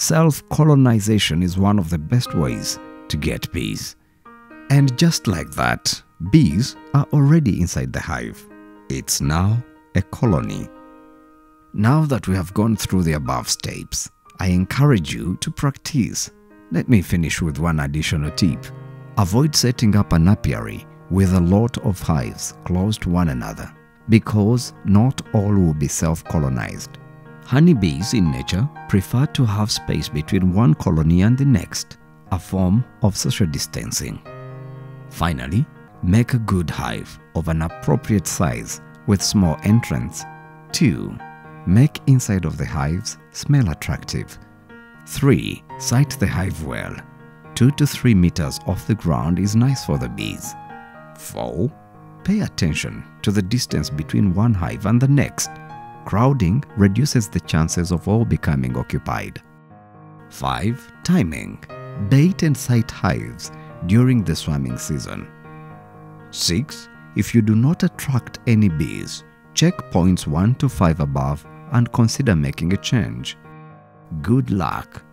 self colonization is one of the best ways to get bees. And just like that, bees are already inside the hive. It's now a colony. Now that we have gone through the above steps, I encourage you to practice. Let me finish with one additional tip. Avoid setting up an apiary with a lot of hives close to one another because not all will be self-colonized. Honeybees in nature prefer to have space between one colony and the next, a form of social distancing. Finally, make a good hive of an appropriate size with small entrance. 2. Make inside of the hives smell attractive. 3. Site the hive well. 2 to 3 meters off the ground is nice for the bees. 4. Pay attention to the distance between one hive and the next. Crowding reduces the chances of all becoming occupied. 5. Timing. Bait and site hives during the swarming season. 6. If you do not attract any bees, check points 1 to 5 above and consider making a change. Good luck!